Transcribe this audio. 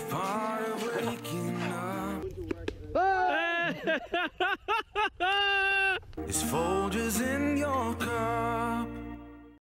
It's part of waking up. It's Folgers in